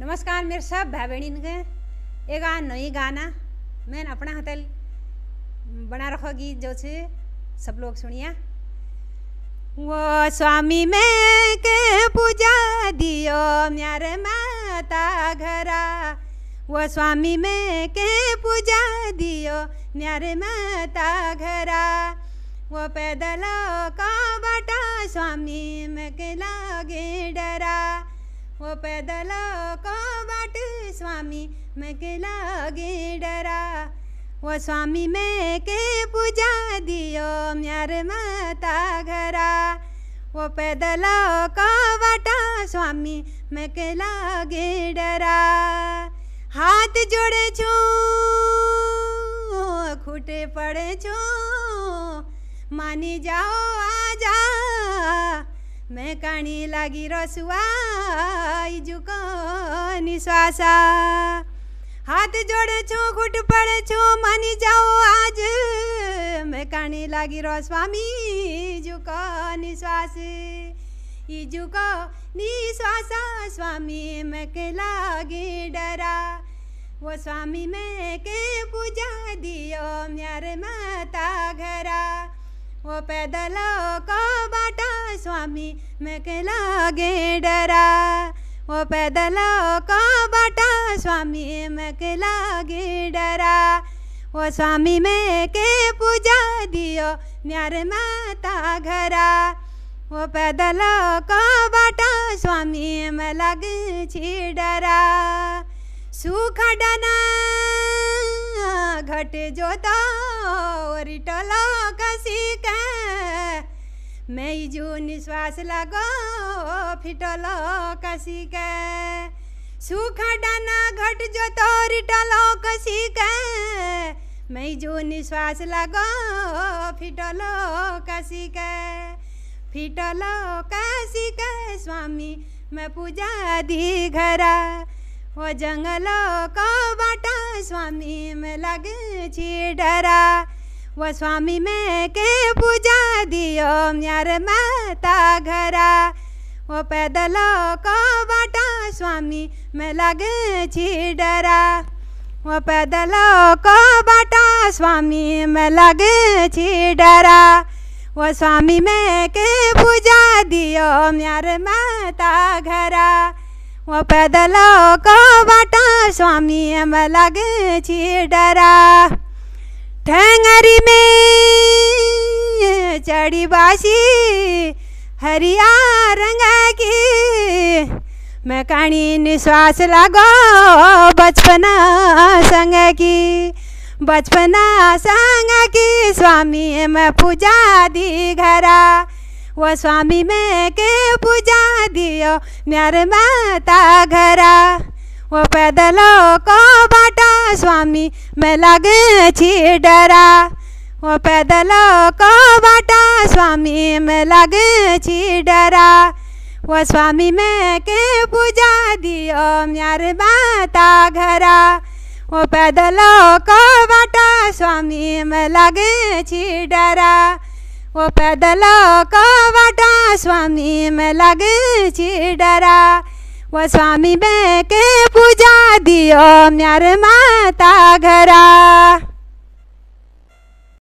नमस्कार, मेरे सब भाई बहन के एगा नई गाना, मैं अपना हतल बना रखो गीत जो छे सब लोग सुनिया। वो स्वामी में के पूजा दियो म्यारे माता घरा। वो स्वामी में के पूजा दियो म्यारे माता घरा। वो पैदल का बटा स्वामी में के लागे डरा। पैदल को बाट, स्वामी मैं के लागे डरा। वो स्वामी में के पूजा दियो, म्यार माता घरा। वो पैदल को बाटा, स्वामी मैं के लागे डरा। हाथ जोड़े छो, खूटे पड़े छो, मानी जाओ आ जा मैं काणी लागी रसुआ इजुको निश्वासा हाथ जोड़े छो घुट पड़े छो मानी जाओ आज। मैं काणी लागी रो स्वामी इजुको निश्वास इजुको निश्वासा स्वामी मैं के लागी डरा। वो स्वामी मैं के पूजा दियो म्यारे माता घरा। वो पैदल को बाटा स्वामी, मैं के लागे डरा। वो पैदल को बाटा स्वामी, मैं के लागे डरा। वो स्वामी में के पूजा दियो म्यारे माता घरा। वो पैदल को बाटा स्वामी, मैं लग छी डरा। सुख डना, घट जोता, रिटल कसी के। मैं जो निश्वास लगो, फिटल कसी के सुख डाना घट जो तो रिटल कसी के मैं जो निश्वास लगो, फिटल कसी के फिटल कसी के स्वामी, मैं पूजा दी घरा। वो जंगल को बाटा, स्वामी, में लग डरा। वो स्वामी, में के पूजा दियो म्यार माता घरा। वो पैदल को बाटा स्वामी, में लग छी डरा। वो पैदल को बाटा स्वामी, में लग छी डरा। वो स्वामी, में के पूजा दियो म्यार माता घरा। वो पैदल को बाटा स्वामी, में लगे छी डरा। ठेंगरी में चढ़ी बासी हरिया रंग की। मैं कहानी निश्वास लगो बचपना संग की, बचपना संग की। स्वामी मैं पूजा दी घरा, वो स्वामी में के पूजा दियो म्यार माता घरा। वो पैदलों को बाटा, स्वामी मैं लगे छी डरा। वो पैदल को बाटा, स्वामी में लगे डरा। वो स्वामी में के पूजा दियो, म्यार माता घरा। वो पैदल को बाटा, स्वामी में लगे डरा। वो पैदल को बाटा, स्वामी में लगे डरा। वो स्वामी में के पूजा दियो, म्यार माता घरा।